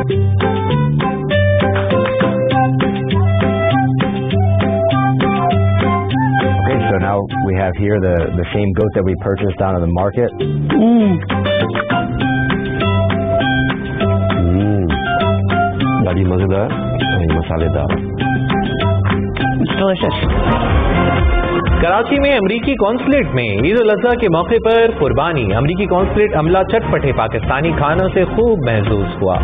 Okay, so now we have here the, the same goat that we purchased down in the market. Mm. Mm. Daddy, mazedar and masaledar. It's delicious. Karachi میں امریکی consulate میں عید الاضحیٰ کے موقع پر قربانی۔ امریکی consulate عملہ چٹ پٹے پاکستانی کھانوں سے خوب محظوظ ہوا۔